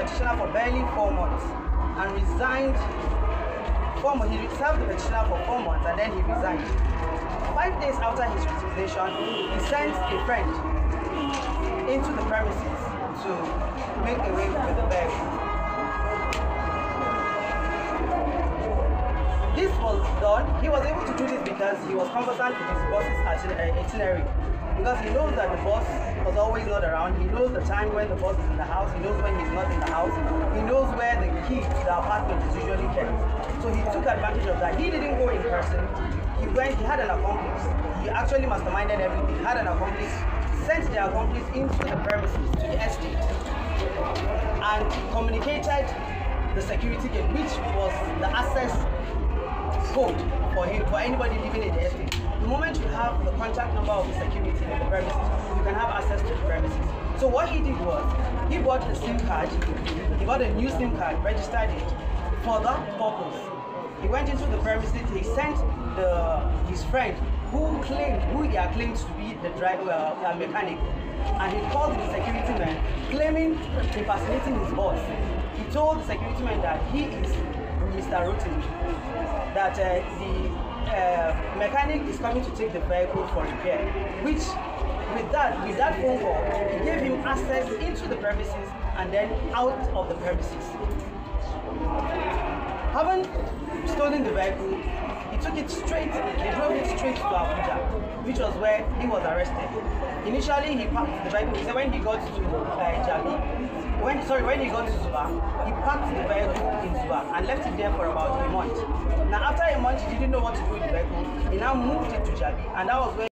petitioner for barely four months and resigned. Four months, he served the petitioner for four months and then he resigned. Five days after his resignation, he sent a friend into the premises to make away with the vehicle. This was done, he was able to do this because he was conversant with his boss's itinerary. Because he knows that the boss was always not around. He knows the time when the boss is in the house. He knows when he's not in the house. He knows where the key to the apartment is usually kept. So he took advantage of that. He didn't go in person. He went, he had an accomplice. He actually masterminded everything. He had an accomplice, sent the accomplice into the premises, to the estate, and communicated the security gate, which was the access code for him, for anybody living in the estate. The moment you have the contact number of the security in the premises, you can have access to the premises. So what he did was, he bought the SIM card, he bought a new SIM card, registered it for that purpose. He went into the premises, he sent the his friend who claimed, who he claimed to be the driver, uh, mechanic, and he called the security man, claiming, impersonating his boss. He told the security man that he is Mr. Rotimi, that uh, the uh, mechanic is coming to take the vehicle for repair, which with that, with that phone call, he gave him access into the premises and then out of the premises. Having stolen the vehicle, he took it straight, they drove it straight to Abuja, which was where he was arrested. Initially, he parked the vehicle, he said when he got to uh, Jabi, when, sorry, when he got to Zuba, he parked the vehicle in Zuba and left it there for about a month. Now, after he didn't know what to do with the vehicle. He now moved it to Jabi, and that was where